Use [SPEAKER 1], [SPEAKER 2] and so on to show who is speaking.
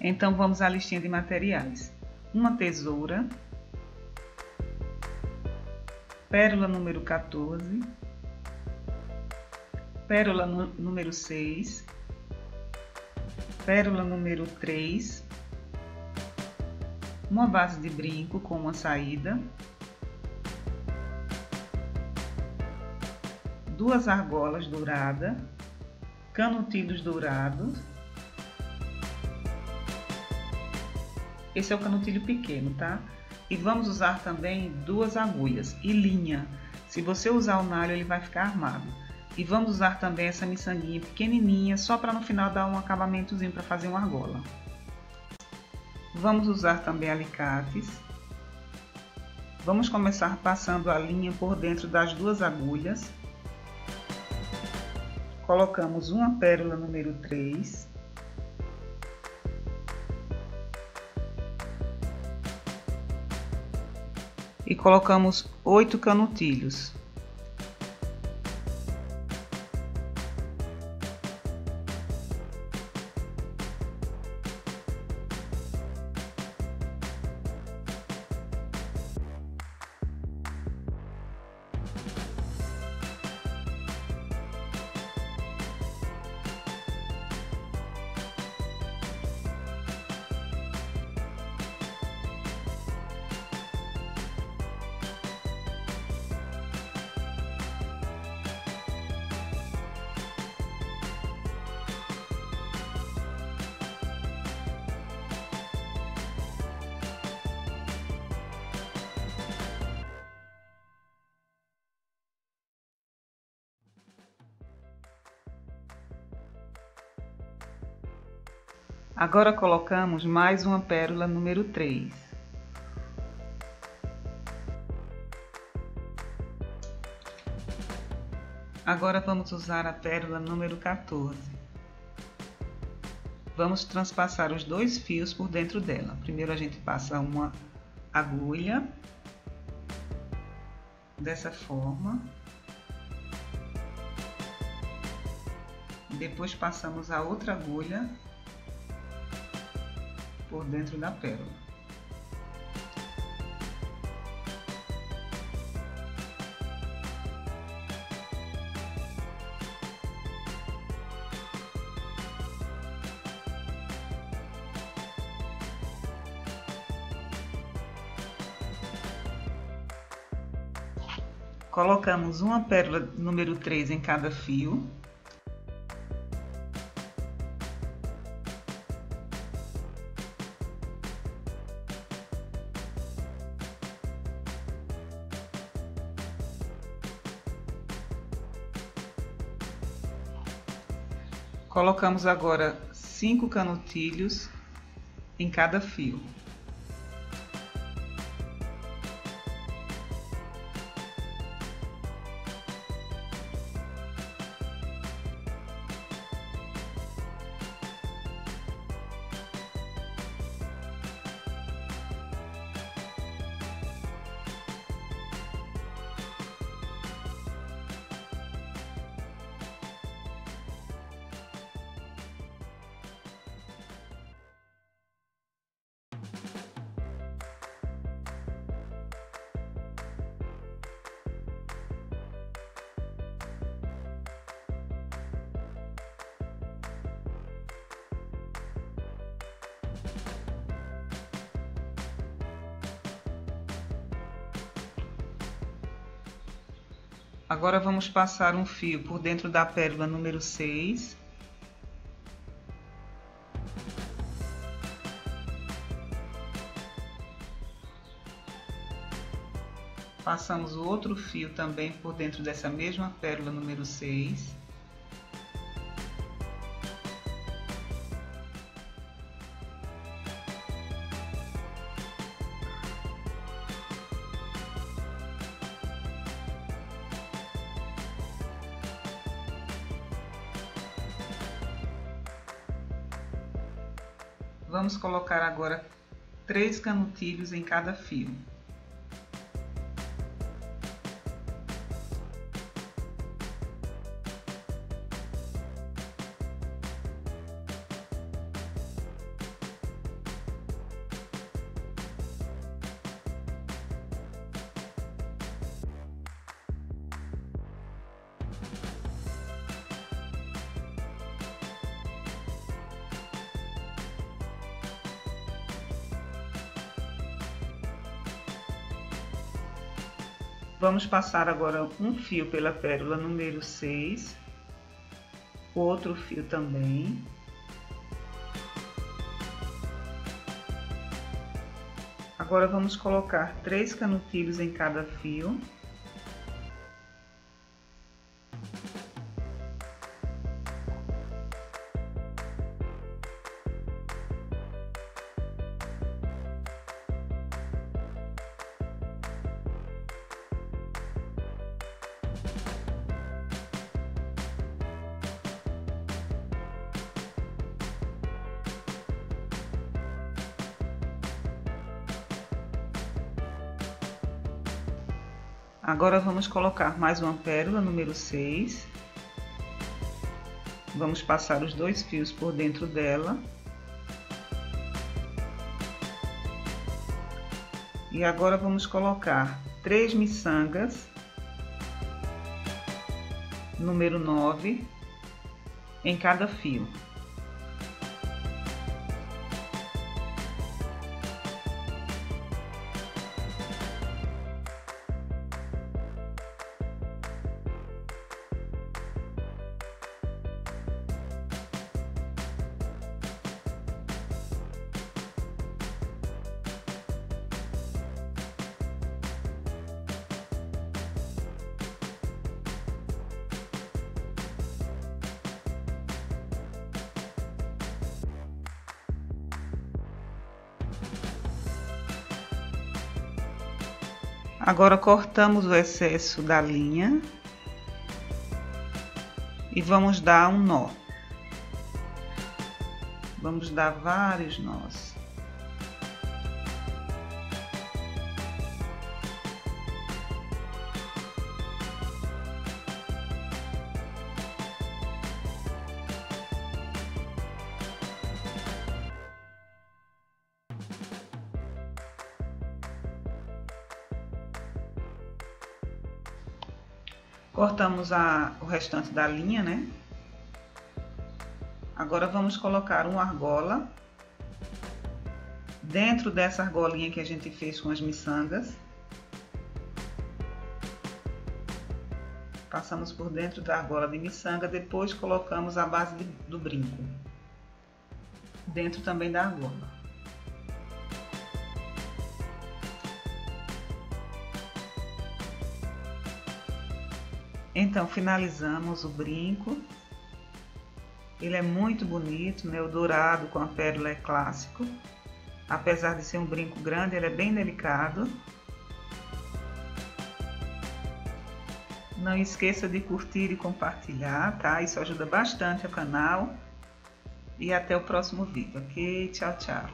[SPEAKER 1] Então vamos à listinha de materiais. Uma tesoura, pérola número 14, pérola número 6, pérola número 3, uma base de brinco com uma saída, duas argolas douradas, canutilhos dourados. Esse é o canutilho pequeno, tá? E vamos usar também duas agulhas e linha. Se você usar o nalho, ele vai ficar armado. E vamos usar também essa miçanguinha pequenininha, só para no final dar um acabamentozinho para fazer uma argola. Vamos usar também alicates. Vamos começar passando a linha por dentro das duas agulhas colocamos uma pérola número 3. E colocamos oito canutilhos. Agora colocamos mais uma pérola número 3. Agora vamos usar a pérola número 14. Vamos transpassar os dois fios por dentro dela. Primeiro a gente passa uma agulha, dessa forma. Depois passamos a outra agulha por dentro da pérola. Colocamos uma pérola número 3 em cada fio. Colocamos agora cinco canutilhos em cada fio. Agora vamos passar um fio por dentro da pérola número 6. Passamos o outro fio também por dentro dessa mesma pérola número 6. Vamos colocar agora três canutilhos em cada fio. Vamos passar agora um fio pela pérola número 6, outro fio também. Agora vamos colocar três canutilhos em cada fio. Agora vamos colocar mais uma pérola, número 6. Vamos passar os dois fios por dentro dela. E agora vamos colocar três miçangas, número 9, em cada fio. Agora cortamos o excesso da linha e vamos dar um nó. Vamos dar vários nós. Cortamos a, o restante da linha, né? Agora vamos colocar uma argola dentro dessa argolinha que a gente fez com as miçangas. Passamos por dentro da argola de miçanga, depois colocamos a base de, do brinco. Dentro também da argola. Então, finalizamos o brinco. Ele é muito bonito, né? O dourado com a pérola é clássico. Apesar de ser um brinco grande, ele é bem delicado. Não esqueça de curtir e compartilhar, tá? Isso ajuda bastante o canal. E até o próximo vídeo, ok? Tchau, tchau.